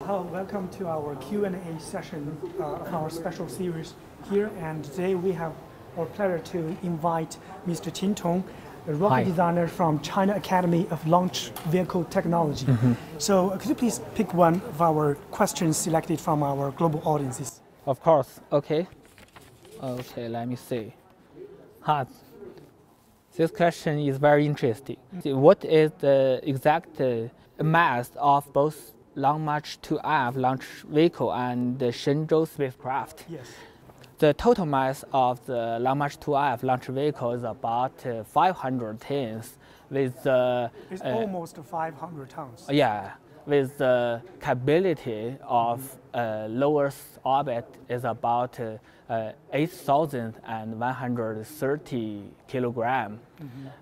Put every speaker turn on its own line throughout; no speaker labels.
Hello, welcome to our Q&A session uh, of our special series here. And today we have our pleasure to invite Mr. Qin Tong, a rocket
Hi.
designer from China Academy of Launch Vehicle Technology.
Mm-hmm.
So uh, could you please pick one of our questions selected from our global audiences?
Of course. Okay. Okay, let me see. Huh. This question is very interesting. What is the exact uh, mass of both Long March 2F launch vehicle and the Shenzhou spacecraft?
Yes.
The total mass of the Long March 2F launch vehicle is about uh, 500 tons, with uh,
It's almost 500 tons.
yeah, with the capability of uh, low Earth orbit is about uh, uh, 8,130 kilogram.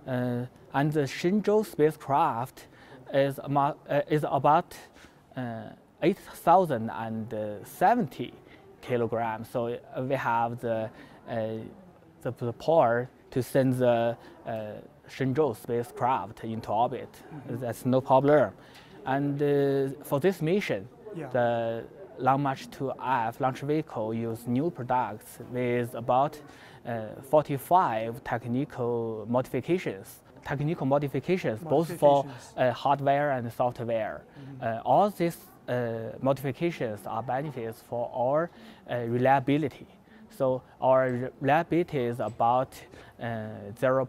Uh, and the Shenzhou spacecraft is, uh, is about 8,070 kilograms. So uh, we have the, uh, the, the power to send the uh, Shenzhou spacecraft into orbit. That's no problem. And uh, for this mission,
Yeah.
the Long March 2F launch vehicle used new products with about uh, 45 technical modifications. Technical modifications, both for uh, hardware and software. Uh, all these uh, modifications are benefits for our uh, reliability. So our reliability is about uh, 0.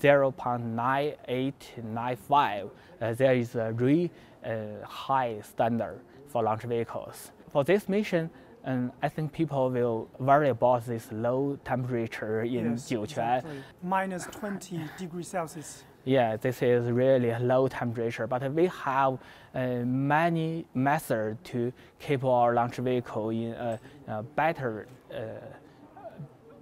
0.9895. Uh, there is a really uh, high standard for launch vehicles. For this mission, um, I think people will worry about this low temperature in
Yes,
Jiuquan.
exactly. Minus 20 degrees Celsius.
Yeah, this is really a low temperature, but we have uh, many methods to keep our launch vehicle in a, a better uh,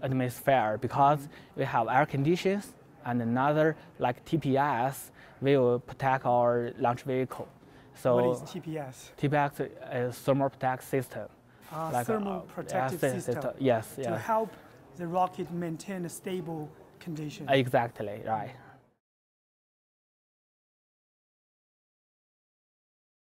atmosphere because we have air conditions and another like TPS will protect our launch vehicle. So
what is TPS?
TPS is thermal protect system.
Uh,
like a-
thermal protective
yes,
system.
Yes,
To
yes,
help the rocket maintain a stable condition.
exactly right.